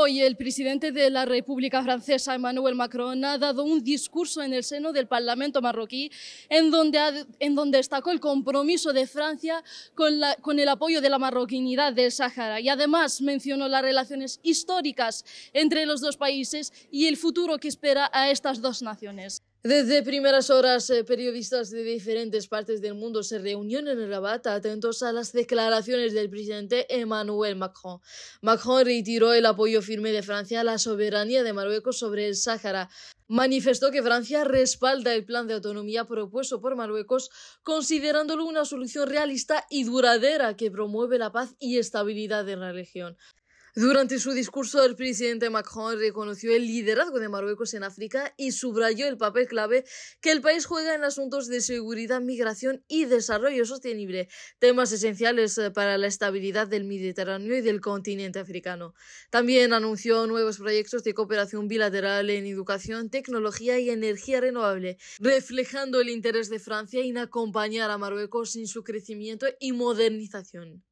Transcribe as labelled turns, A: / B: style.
A: Hoy el presidente de la República Francesa, Emmanuel Macron, ha dado un discurso en el seno del Parlamento marroquí en donde, destacó el compromiso de Francia con, con el apoyo de la marroquinidad del Sáhara y además mencionó las relaciones históricas entre los dos países y el futuro que espera a estas dos naciones. Desde primeras horas, eh, periodistas de diferentes partes del mundo se reunieron en Rabat atentos a las declaraciones del presidente Emmanuel Macron. Macron retiró el apoyo firme de Francia a la soberanía de Marruecos sobre el Sáhara. Manifestó que Francia respalda el plan de autonomía propuesto por Marruecos, considerándolo una solución realista y duradera que promueve la paz y estabilidad en la región. Durante su discurso, el presidente Macron reconoció el liderazgo de Marruecos en África y subrayó el papel clave que el país juega en asuntos de seguridad, migración y desarrollo sostenible, temas esenciales eh, para la estabilidad del Mediterráneo y del continente africano. También anunció nuevos proyectos de cooperación bilateral en educación, tecnología y energía renovable, reflejando el interés de Francia en acompañar a Marruecos en su crecimiento y modernización.